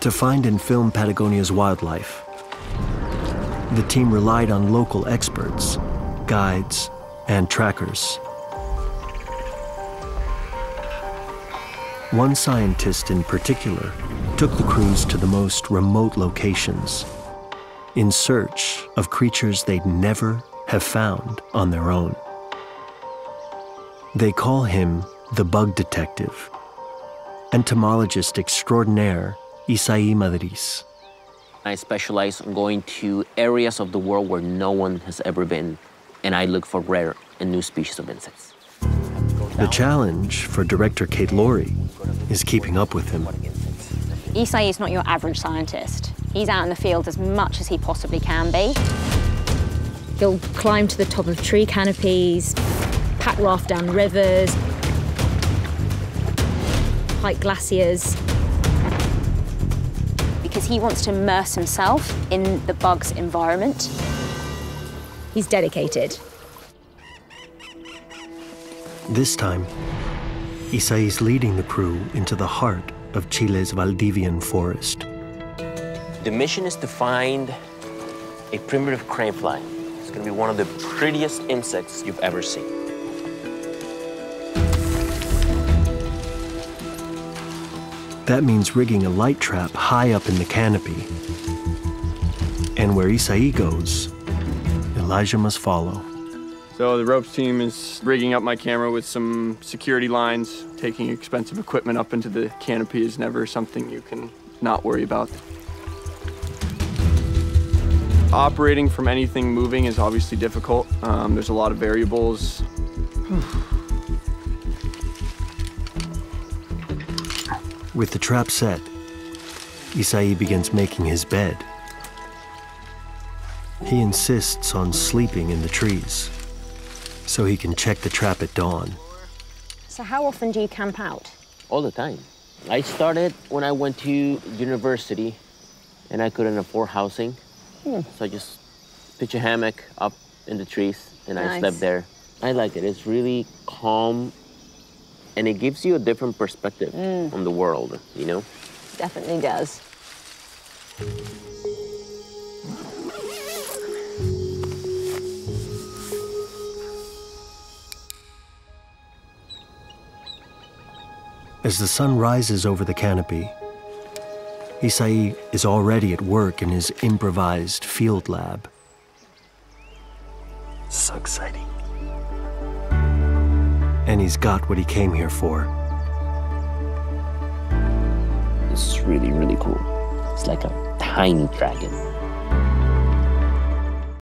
To find and film Patagonia's wildlife, the team relied on local experts, guides, and trackers. One scientist in particular took the crews to the most remote locations in search of creatures they'd never have found on their own. They call him the bug detective, entomologist extraordinaire Isai Madriz. I specialize in going to areas of the world where no one has ever been, and I look for rare and new species of insects. The challenge for director Kate Laurie is keeping up with him. Isai is not your average scientist. He's out in the field as much as he possibly can be. He'll climb to the top of tree canopies, pack raft down rivers, hike glaciers, because he wants to immerse himself in the bug's environment. He's dedicated. This time, Isai is leading the crew into the heart of Chile's Valdivian forest. The mission is to find a primitive crane fly. It's going to be one of the prettiest insects you've ever seen. That means rigging a light trap high up in the canopy. And where Isai goes, Elijah must follow. So the ropes team is rigging up my camera with some security lines. Taking expensive equipment up into the canopy is never something you can not worry about. Operating from anything moving is obviously difficult. Um, there's a lot of variables. With the trap set, Isai begins making his bed. He insists on sleeping in the trees so he can check the trap at dawn. So how often do you camp out? All the time. I started when I went to university and I couldn't afford housing. Hmm. So I just pitch a hammock up in the trees and I slept there. I like it. It's really calm and it gives you a different perspective Mm. on the world, you know? Definitely does. As the sun rises over the canopy, Isai is already at work in his improvised field lab. So exciting. And he's got what he came here for. It's really, really cool. It's like a tiny dragon.